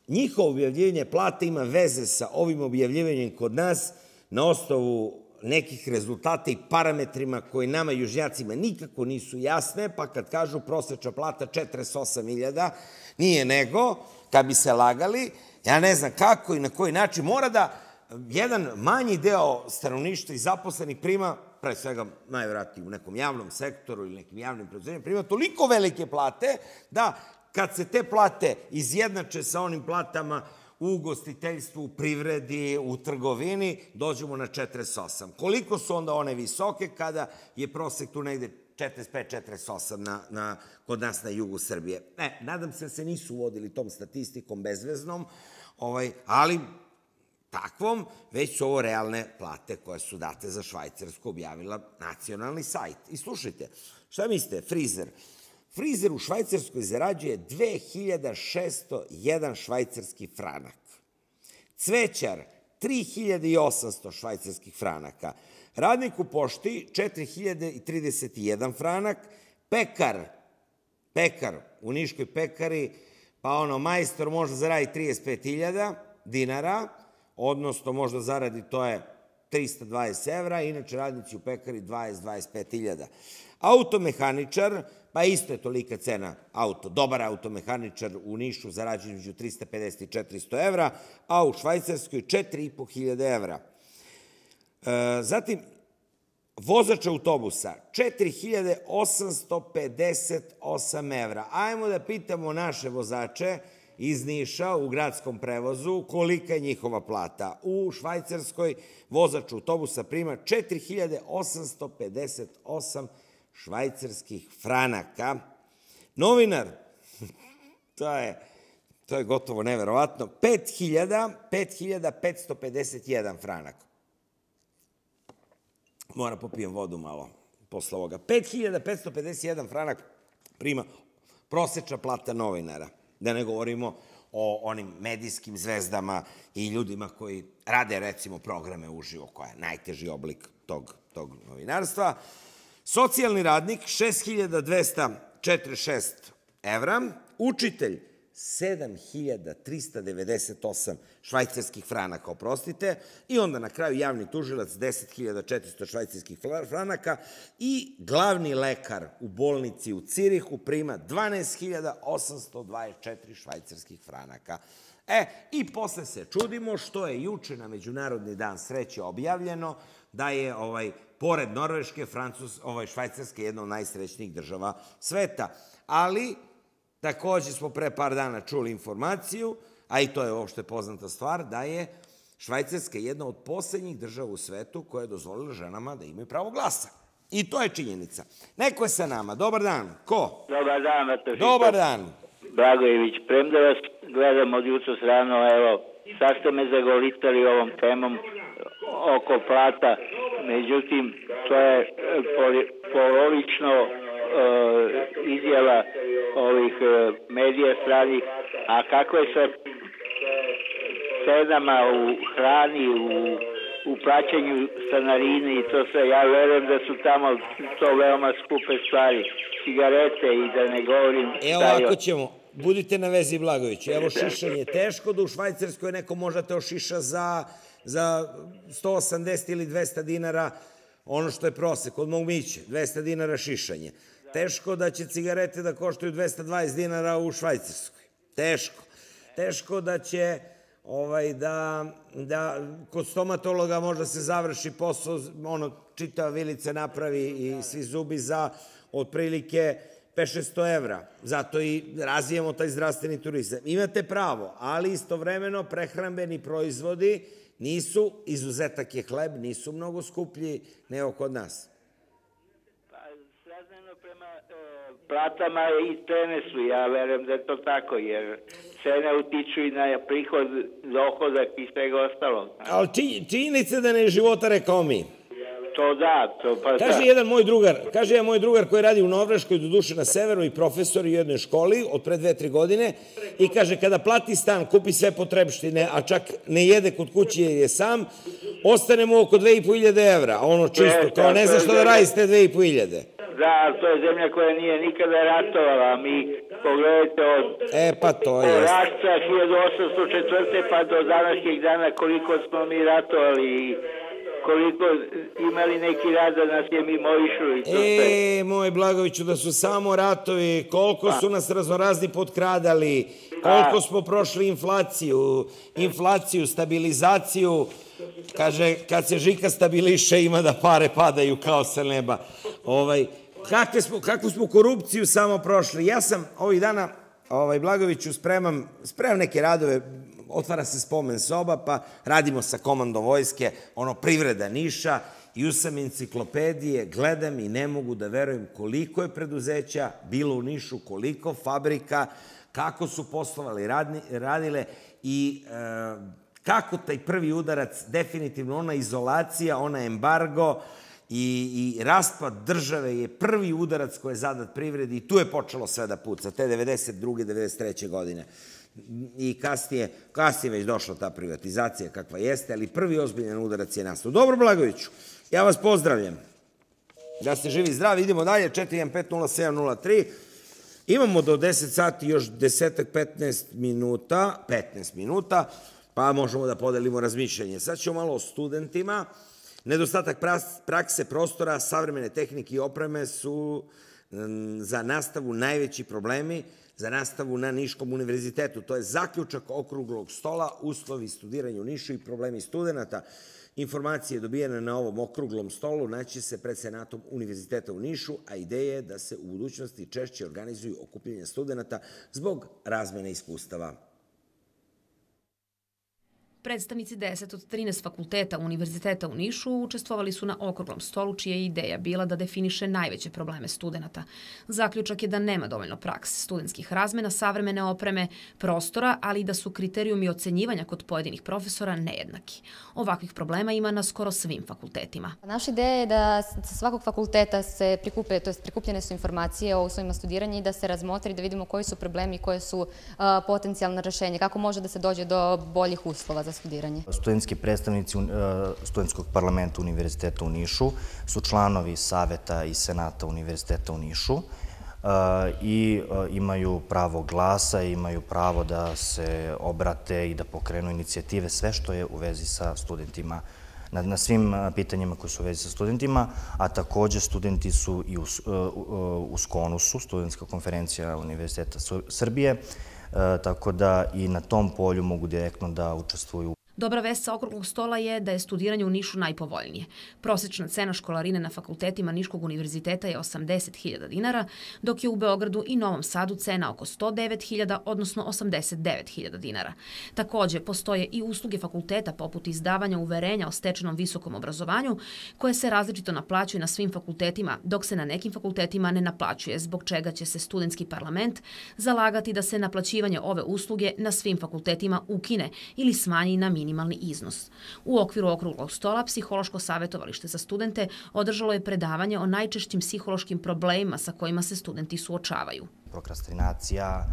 njihovo objavljivanje plate ima veze sa ovim objavljivanjem kod nas na osnovu nekih rezultata i parametrima koji nama južnjacima nikako nisu jasne, pa kad kažu prosečna plata 48.000, nije nego, kad bi se lagali, ja ne znam kako i na koji način, mora da jedan manji deo stanovništva i zaposlenih prima, pre svega najvjerojatnije u nekom javnom sektoru ili nekim javnim preduzećima, prima toliko velike plate da kad se te plate izjednače sa onim platama u ugostiteljstvu, u privredi, u trgovini, dođemo na 48. Koliko su onda one visoke kada je prosek tu negde 45-48 na, na, kod nas na jugu Srbije. Ne, nadam se da se nisu uvodili tom statistikom bezveznom, ovaj, ali takvom, već su ovo realne plate koje su date za Švajcarsku, objavila nacionalni sajt. I slušajte, šta mislite, frizer? Frizer u Švajcarskoj zarađuje 2601 švajcarski franak. Cvećar 3800 švajcarskih franaka. Radnik u pošti 4031 franak. Pekar, pekar u Niškoj pekari, pa ono, majstor možda zaradi 35.000 dinara, odnosno možda zaradi, to je 320 evra, inače radnici u pekari 20-25 hiljada. Automehaničar, pa isto je tolika cena auto. Dobar automehaničar u Nišu zarađuje između 350 i 400 evra, a u Švajcarskoj 4,5 hiljade evra. E, zatim, vozač autobusa 4858 evra. Ajmo da pitamo naše vozače iz Niša u gradskom prevozu kolika je njihova plata. U Švajcarskoj vozač autobusa prima 4858 švajcarskih franaka. Novinar, to je, to je gotovo neverovatno, 5000, 5551 franak. Moram popijem vodu malo posle ovoga. 5551 franak prima prosečna plata novinara. Da ne govorimo o onim medijskim zvezdama i ljudima koji rade recimo programe uživo, koja je najteži oblik tog, tog novinarstva. Socijalni radnik 6246 evra, učitelj 7398 švajcarskih franaka, oprostite, i onda na kraju javni tužilac 10.400 švajcarskih franaka. I glavni lekar u bolnici u Cirihu prima 12.824 švajcarskih franaka. E, i posle se čudimo što je juče na Međunarodni dan sreće objavljeno da je ovaj pored Norveške, Francus, ovaj Švajcarske jedna od najsrećnijih država sveta. Ali Takođe smo pre par dana čuli informaciju, a i to je uopšte poznata stvar, da je Švajcarska jedna od poslednjih država u svetu koja je dozvolila ženama da imaju pravo glasa. I to je činjenica. Neko je sa nama. Dobar dan. Ko? Dobar dan, Matošić. Dobar dan. Blagojević, premda vas gledam od jutros rano, evo, sad ste me zagolitali ovom temom oko plata, međutim, to je e, poli- polovično e, izjava ovih e, medija stranih, a kako je sa cenama u hrani, u, u plaćanju stanarine i to sve, ja verujem da su tamo to veoma skupe stvari, cigarete i da ne govorim Evo ovako ćemo. Budite na vezi, Blagović. Evo šišanje. Teško da u Švajcarskoj neko može da te ošiša za, za 180 ili 200 dinara ono što je prosek od mog miće. 200 dinara šišanje. Teško da će cigarete da koštaju 220 dinara u Švajcarskoj. Teško. Teško da će ovaj, da, da kod stomatologa možda se završi posao, ono, čitava vilica napravi i svi zubi za otprilike 500 evra. Zato i razvijamo taj zdravstveni turizam. Imate pravo, ali istovremeno prehrambeni proizvodi nisu, izuzetak je hleb, nisu mnogo skuplji nego kod nas. Pa, srazmjerno prema e, platama i cene su, ja verujem da je to tako, jer cene utiču i na prihod, dohodak i svega ostalog. Ali či, činjenica da ne života rekao mi. To da, to pa Kaže da. jedan moj drugar, kaže jedan moj drugar koji radi u Norveškoj, do duše na severu i profesor u jednoj školi od pre dve, tri godine i kaže kada plati stan, kupi sve potrebštine, a čak ne jede kod kuće jer je sam, ostane mu oko 2500 evra, ono čisto, Jeste, kao ne zna što da radi s te 2500. Da, to je zemlja koja nije nikada ratovala, mi pogledajte od E pa to je. Rašca 1804. pa do današnjeg dana koliko smo mi ratovali i koliko imali neki rad da nas je mimo išlo i to sve. E, moj Blagoviću, da su samo ratovi, koliko su nas raznorazni potkradali, koliko smo prošli inflaciju, inflaciju, stabilizaciju, kaže, kad se žika stabiliše, ima da pare padaju kao sa neba. Ovaj, kakve smo, kakvu smo korupciju samo prošli. Ja sam ovih dana, ovaj, Blagoviću, spremam, spremam neke radove, otvara se spomen soba, pa radimo sa komandom vojske, ono, privreda Niša, i sam enciklopedije, gledam i ne mogu da verujem koliko je preduzeća bilo u Nišu, koliko fabrika, kako su poslovali, radni, radile i e, kako taj prvi udarac, definitivno ona izolacija, ona embargo i, i raspad države je prvi udarac koji je zadat privredi i tu je počelo sve da puca, te 92. 93. godine i kasnije, kasnije već došla ta privatizacija kakva jeste, ali prvi ozbiljan udarac je nastao. Dobro, Blagoviću, ja vas pozdravljam. Da ste živi zdravi, idemo dalje, 4150703. Imamo do 10 sati još desetak, 15 minuta, 15 minuta, pa možemo da podelimo razmišljanje. Sad ćemo malo o studentima. Nedostatak prakse, prostora, savremene tehnike i opreme su mm, za nastavu najveći problemi za nastavu na Niškom univerzitetu. To je zaključak okruglog stola, uslovi studiranja u Nišu i problemi studenta. Informacije dobijene na ovom okruglom stolu naći se pred Senatom Univerziteta u Nišu, a ideja je da se u budućnosti češće organizuju okupljenja studenta zbog razmene iskustava. Predstavnici 10 od 13 fakulteta Univerziteta u Nišu učestvovali su na okruglom stolu čija je ideja bila da definiše najveće probleme studenta. Zaključak je da nema dovoljno prakse studentskih razmena, savremene opreme, prostora, ali i da su kriterijumi ocenjivanja kod pojedinih profesora nejednaki. Ovakvih problema ima na skoro svim fakultetima. Naša ideja je da sa svakog fakulteta se prikupe, to jest prikupljene su informacije o uslovima studiranja i da se razmotri da vidimo koji su problemi i koje su potencijalne rešenja, kako može da se dođe do boljih uslova za studiranje. Studentski predstavnici uh, Studentskog parlamenta Univerziteta u Nišu su članovi Saveta i Senata Univerziteta u Nišu uh, i uh, imaju pravo glasa, imaju pravo da se obrate i da pokrenu inicijative, sve što je u vezi sa studentima na, na svim pitanjima koji su u vezi sa studentima, a takođe studenti su i u, uh, u Skonusu, studentska konferencija Univerziteta Srbije, tako da i na tom polju mogu direktno da učestvuju Dobra vest sa okruglog stola je da je studiranje u Nišu najpovoljnije. Prosečna cena školarine na fakultetima Niškog univerziteta je 80.000 dinara, dok je u Beogradu i Novom Sadu cena oko 109.000, odnosno 89.000 dinara. Takođe, postoje i usluge fakulteta poput izdavanja uverenja o stečenom visokom obrazovanju, koje se različito naplaćuju na svim fakultetima, dok se na nekim fakultetima ne naplaćuje, zbog čega će se studentski parlament zalagati da se naplaćivanje ove usluge na svim fakultetima ukine ili smanji na minimum minimalni iznos. U okviru okruglog stola Psihološko savjetovalište za studente održalo je predavanje o najčešćim psihološkim problemima sa kojima se studenti suočavaju. Prokrastinacija,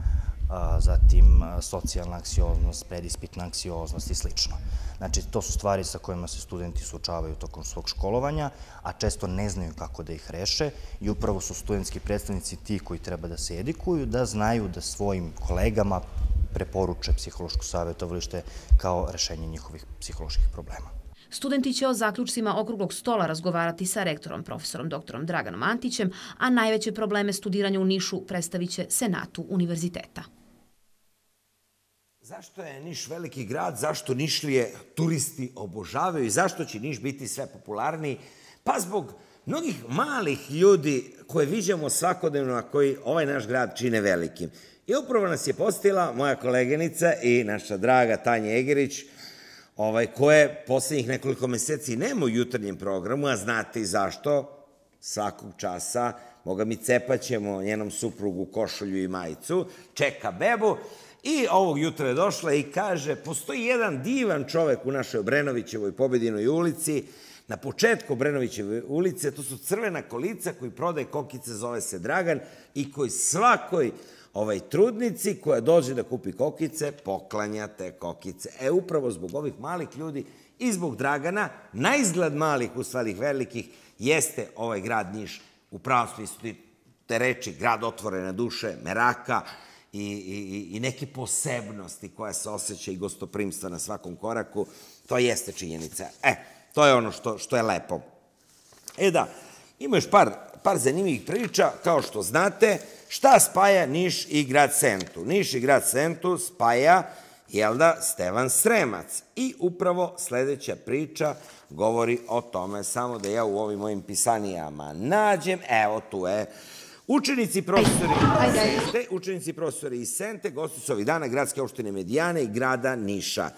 zatim socijalna anksioznost, predispitna anksioznost i slično. Znači, to su stvari sa kojima se studenti suočavaju tokom svog školovanja, a često ne znaju kako da ih reše i upravo su studentski predstavnici ti koji treba da se edikuju, da znaju da svojim kolegama preporuče psihološko savjetovalište kao rešenje njihovih psiholoških problema. Studenti će o zaključcima okruglog stola razgovarati sa rektorom profesorom doktorom Draganom Antićem, a najveće probleme studiranja u Nišu predstavit će Senatu univerziteta. Zašto je Niš veliki grad, zašto Nišlije turisti obožavaju? I zašto će Niš biti sve popularniji? Pa zbog mnogih malih ljudi koje viđamo svakodnevno, a koji ovaj naš grad čine velikim. I upravo nas je postila moja koleginica i naša draga Tanja Egerić, ovaj, koje poslednjih nekoliko meseci nema u jutarnjem programu, a znate i zašto, svakog časa, moga mi cepaćemo njenom suprugu košulju i majicu, čeka bebu, I ovog jutra je došla i kaže, postoji jedan divan čovek u našoj Obrenovićevoj pobedinoj ulici, na početku Obrenovićeve ulice, to su crvena kolica koji prodaje kokice, zove se Dragan, i koji svakoj ovaj trudnici koja dođe da kupi kokice, poklanja te kokice. E, upravo zbog ovih malih ljudi i zbog Dragana, na izgled malih, u stvarih velikih, jeste ovaj grad Niš u pravom smislu te reči, grad otvorene duše, meraka i, i, i neke posebnosti koja se osjeća i gostoprimstva na svakom koraku, to jeste činjenica. E, to je ono što, što je lepo. E da, ima još par, par zanimljivih priča, kao što znate, Šta spaja Niš i grad Sentu? Niš i grad Sentu spaja, jel da, Stevan Sremac. I upravo sledeća priča govori o tome, samo da ja u ovim mojim pisanijama nađem, evo tu je, Učenici profesori iz Sente, učenici profesori iz Sente, gosti su ovih dana gradske opštine Medijane i grada Niša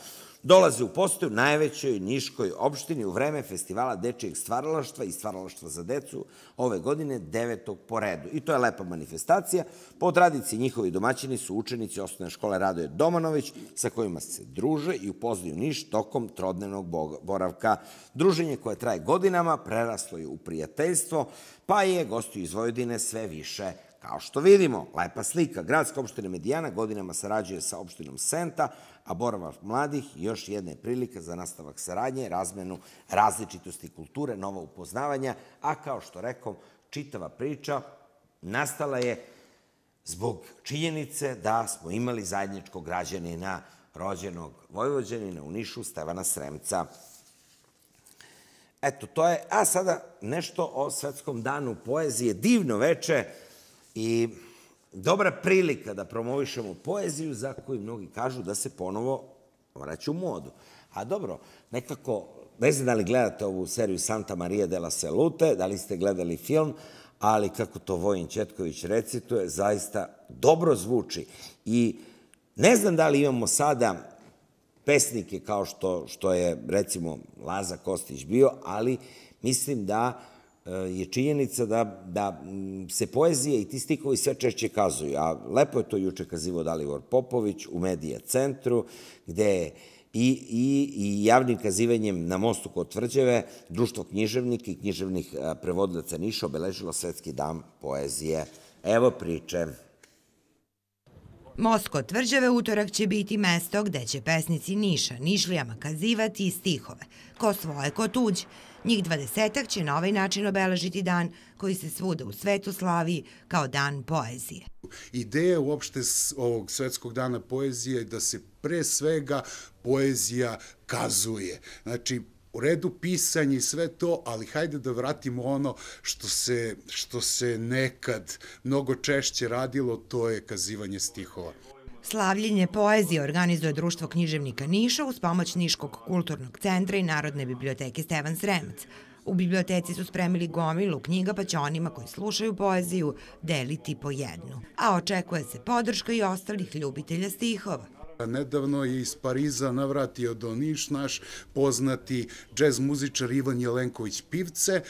dolaze u postaju najvećoj Niškoj opštini u vreme festivala dečijeg stvaralaštva i stvaralaštva za decu ove godine devetog po redu. I to je lepa manifestacija. Po tradiciji njihovi domaćini su učenici osnovne škole Radoje Domanović sa kojima se druže i upoznaju Niš tokom trodnevnog boravka. Druženje koje traje godinama preraslo je u prijateljstvo, pa je gostiju iz Vojvodine sve više Kao što vidimo, lepa slika. Gradska opština Medijana godinama sarađuje sa opštinom Senta, a boravak mladih još jedna je prilika za nastavak saradnje, razmenu različitosti kulture, nova upoznavanja, a kao što rekom, čitava priča nastala je zbog činjenice da smo imali zajedničkog građanina rođenog Vojvođanina u Nišu, Stevana Sremca. Eto, to je... A sada nešto o Svetskom danu poezije. Divno veče i dobra prilika da promovišemo poeziju za koju mnogi kažu da se ponovo vraća u modu. A dobro, nekako, ne znam da li gledate ovu seriju Santa Maria de la Salute, da li ste gledali film, ali kako to Vojin Četković recituje, zaista dobro zvuči. I ne znam da li imamo sada pesnike kao što, što je recimo Laza Kostić bio, ali mislim da e, je činjenica da, da m, se poezija i ti stikovi sve češće kazuju. A lepo je to juče kazivo Dalivor Popović u Medija centru, gde je i, i, i javnim kazivanjem na mostu kod Tvrđeve Društvo književnika i književnih a, prevodilaca Niša obeležilo Svetski dan poezije. Evo priče. Most kod tvrđave utorak će biti mesto gde će pesnici Niša Nišlijama kazivati stihove, ko svoje, ko tuđ. Njih dvadesetak će na ovaj način obeležiti dan koji se svuda u svetu slavi kao dan poezije. Ideja uopšte ovog svetskog dana poezije je da se pre svega poezija kazuje. Znači, u redu pisanje i sve to, ali hajde da vratimo ono što se, što se nekad mnogo češće radilo, to je kazivanje stihova. Slavljenje poezije organizuje Društvo književnika Niša uz pomoć Niškog kulturnog centra i Narodne biblioteke Stevan Sremac. U biblioteci su spremili gomilu knjiga pa će onima koji slušaju poeziju deliti po jednu. A očekuje se podrška i ostalih ljubitelja stihova. Nedavno je iz Pariza navratio do Niš naš poznati džez muzičar Ivan Jelenković Pivce.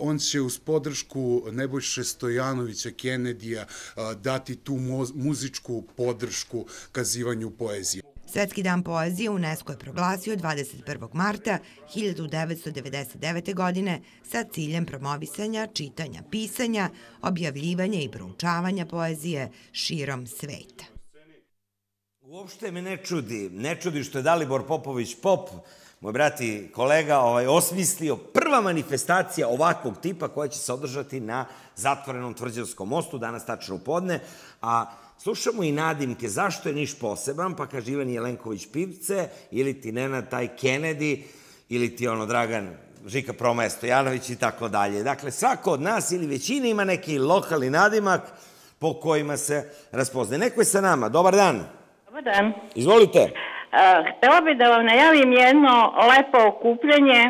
On će uz podršku Nebojše Stojanovića Kenedija dati tu muzičku podršku kazivanju poezije. Svetski dan poezije UNESCO je proglasio 21. marta 1999. godine sa ciljem promovisanja, čitanja, pisanja, objavljivanja i proučavanja poezije širom sveta. Uopšte me ne čudi, ne čudi što je Dalibor Popović Pop, moj brat i kolega, ovaj, osmislio prva manifestacija ovakvog tipa koja će se održati na zatvorenom tvrđavskom mostu, danas tačno u podne, a slušamo i nadimke zašto je Niš poseban, pa kaže Ivan Jelenković Pivce, ili ti Nenad taj Kennedy, ili ti ono Dragan Žika Promaje Stojanović i tako dalje. Dakle, svako od nas ili većina ima neki lokalni nadimak po kojima se raspoznaje. Neko je sa nama. Dobar dan. Dobar dan. Izvolite. Uh, htela bi da vam najavim jedno lepo okupljanje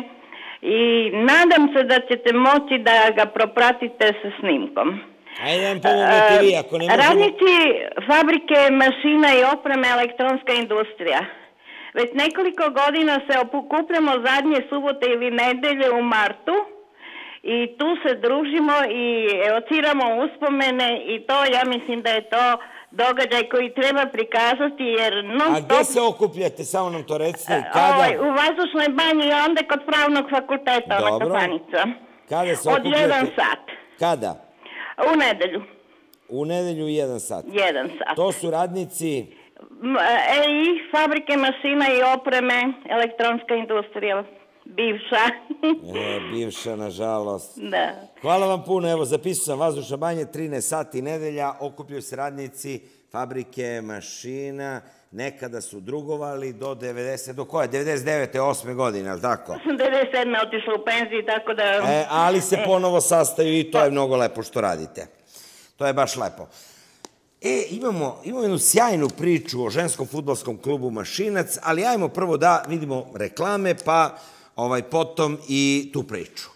i nadam se da ćete moći da ga propratite sa snimkom. Ajde nam pomognite vi, ako ne možemo... Radnici fabrike mašina i opreme elektronska industrija. Već nekoliko godina se okupljamo zadnje subote ili nedelje u martu i tu se družimo i evociramo uspomene i to ja mislim da je to događaj koji treba prikazati jer non A gde se okupljate? Samo nam to recite. Kada? Ovaj, u vazdušnoj banji i onda kod pravnog fakulteta, ona Dobro. kafanica. Kada se Od okupljate? jedan sat. Kada? U nedelju. U nedelju i jedan sat. Jedan sat. To su radnici... EI, fabrike mašina i opreme, elektronska industrija, bivša. E, bivša, nažalost. da. Hvala vam puno. Evo, zapisao sam vazdušna banje, 13 sati nedelja, okupljaju se radnici fabrike mašina, nekada su drugovali do 90, do koje? 99. 8. godine, ali tako? sam 97. otišla u penziju, tako da... E, ali se ponovo sastaju i to je mnogo lepo što radite. To je baš lepo. E, imamo, imamo jednu sjajnu priču o ženskom futbolskom klubu Mašinac, ali ajmo prvo da vidimo reklame, pa ovaj, potom i tu priču.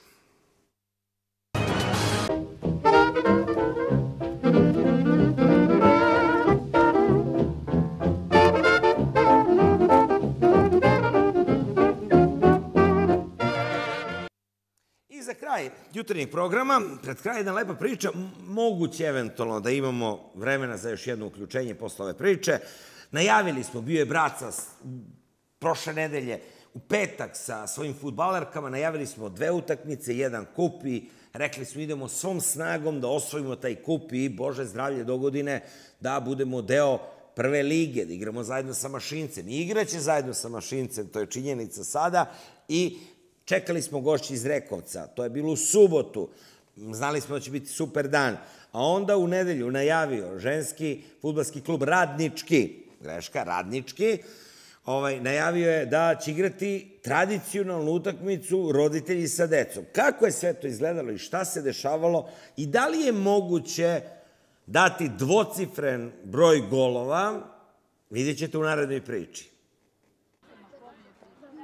Za kraj jutarnjeg programa, pred kraj jedna lepa priča, moguće eventualno da imamo vremena za još jedno uključenje posle ove priče. Najavili smo, bio je Braca s- prošle nedelje u petak sa svojim futbalerkama, najavili smo dve utakmice, jedan kup i rekli smo idemo svom snagom da osvojimo taj kup i Bože zdravlje do godine da budemo deo prve lige, da igramo zajedno sa Mašincem. I igraće zajedno sa Mašincem, to je činjenica sada. I Čekali smo gošći iz Rekovca, to je bilo u subotu, znali smo da će biti super dan, a onda u nedelju najavio ženski futbalski klub Radnički, greška, Radnički, ovaj, najavio je da će igrati tradicionalnu utakmicu roditelji sa decom. Kako je sve to izgledalo i šta se dešavalo i da li je moguće dati dvocifren broj golova, vidjet ćete u narednoj priči.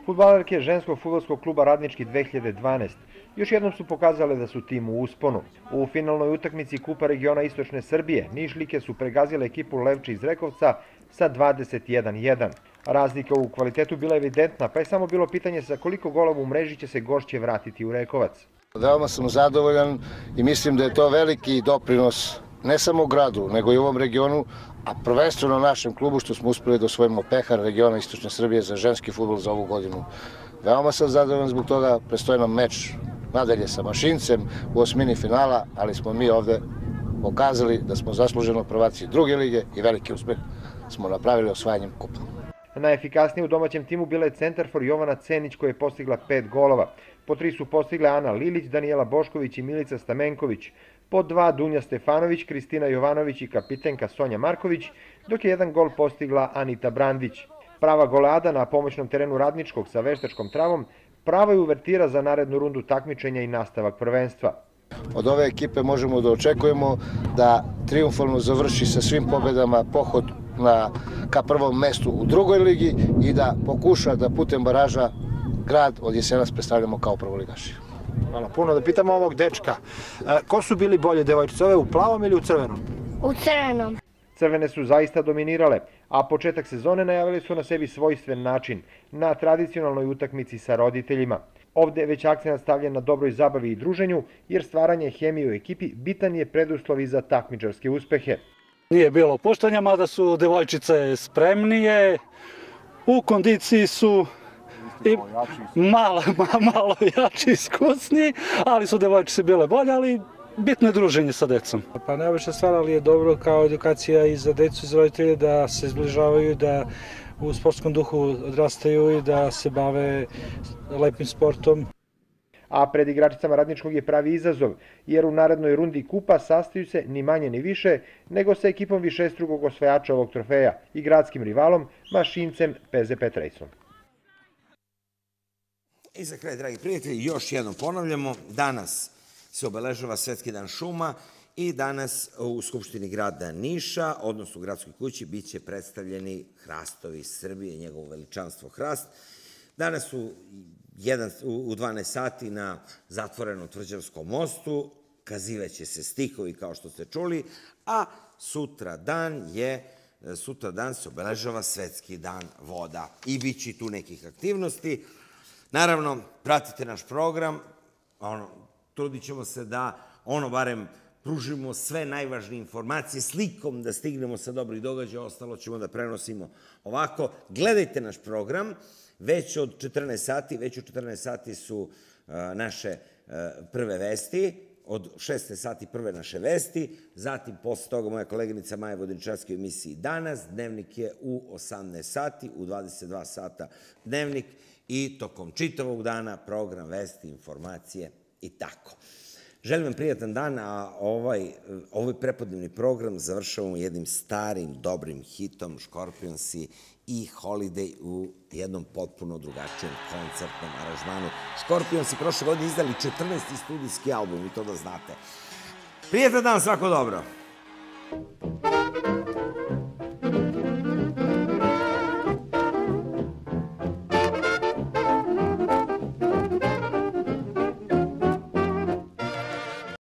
Futbalerke ženskog futbolskog kluba Radnički 2012 još jednom su pokazale da su tim u usponu. U finalnoj utakmici Kupa regiona Istočne Srbije Nišlike su pregazile ekipu Levči iz Rekovca sa 21-1. Razlika u kvalitetu bila evidentna, pa je samo bilo pitanje sa koliko golova u mreži će se gošće vratiti u Rekovac. Veoma sam zadovoljan i mislim da je to veliki doprinos ne samo gradu, nego i ovom regionu, a prvenstveno našem klubu što smo uspeli da osvojimo pehar regiona Istočne Srbije za ženski futbol za ovu godinu. Veoma sam zadovoljan zbog toga, prestoje nam meč nadalje sa Mašincem u osmini finala, ali smo mi ovde pokazali da smo zasluženo prvaci druge lige i veliki uspeh smo napravili osvajanjem kupa. Najefikasnije u domaćem timu bila je centar for Jovana Cenić koja je postigla pet golova. Po tri su postigle Ana Lilić, Danijela Bošković i Milica Stamenković. Po dva Dunja Stefanović, Kristina Jovanović i kapitenka Sonja Marković, dok je jedan gol postigla Anita Brandić. Prava goleada na pomoćnom terenu Radničkog sa veštačkom travom prava je uvertira za narednu rundu takmičenja i nastavak prvenstva. Od ove ekipe možemo da očekujemo da triumfalno završi sa svim pobedama pohod na, ka prvom mestu u drugoj ligi i da pokuša da putem baraža grad od jesenas predstavljamo kao prvoligaši. Hvala puno. Da pitamo ovog dečka. E, ko su bili bolje devojčice, ove u plavom ili u crvenom? U crvenom. Crvene su zaista dominirale, a početak sezone najavili su na sebi svojstven način, na tradicionalnoj utakmici sa roditeljima. Ovde je već akcent stavljen na dobroj zabavi i druženju, jer stvaranje hemije u ekipi bitan je preduslov i za takmičarske uspehe. Nije bilo opuštanja, mada su devojčice spremnije, u kondiciji su i malo, malo jači, iskusni, ali su devojčice bile bolje, ali bitno je druženje sa decom. Pa najbolja stvar, ali je dobro kao edukacija i za decu i za roditelje da se zbližavaju, da u sportskom duhu odrastaju i da se bave lepim sportom. A pred igračicama Radničkog je pravi izazov, jer u narednoj rundi kupa sastaju se ni manje ni više nego sa ekipom višestrukog osvajača ovog trofeja i gradskim rivalom Mašincem PZP Trejsom. I za kraj, dragi prijatelji, još jednom ponavljamo, danas se obeležava Svetski dan šuma i danas u Skupštini grada Niša, odnosno u gradskoj kući, bit će predstavljeni hrastovi Srbije, njegovo veličanstvo hrast. Danas u, jedan, u 12 sati na zatvorenom tvrđavskom mostu kazivaće se stikovi kao što ste čuli, a sutra dan je sutra dan se obeležava Svetski dan voda i bit će tu nekih aktivnosti. Naravno, pratite naš program, ono, trudit ćemo se da ono barem pružimo sve najvažnije informacije slikom da stignemo sa dobrih događaja, ostalo ćemo da prenosimo ovako. Gledajte naš program, već od 14 sati, već u 14 sati su naše prve vesti, od 16 sati prve naše vesti, zatim posle toga moja koleginica Maja Vodničarska u emisiji Danas, dnevnik je u 18 sati, u 22 sata dnevnik. I tokom čitavog dana program vesti, informacije i tako. Želim vam prijatan dan, a ovaj, ovaj prepodnevni program završavamo jednim starim, dobrim hitom Škorpionsi i Holiday u jednom potpuno drugačijem koncertnom aranžmanu. Škorpionsi prošle godine izdali 14. studijski album, i to da znate. Prijatan dan, svako dobro!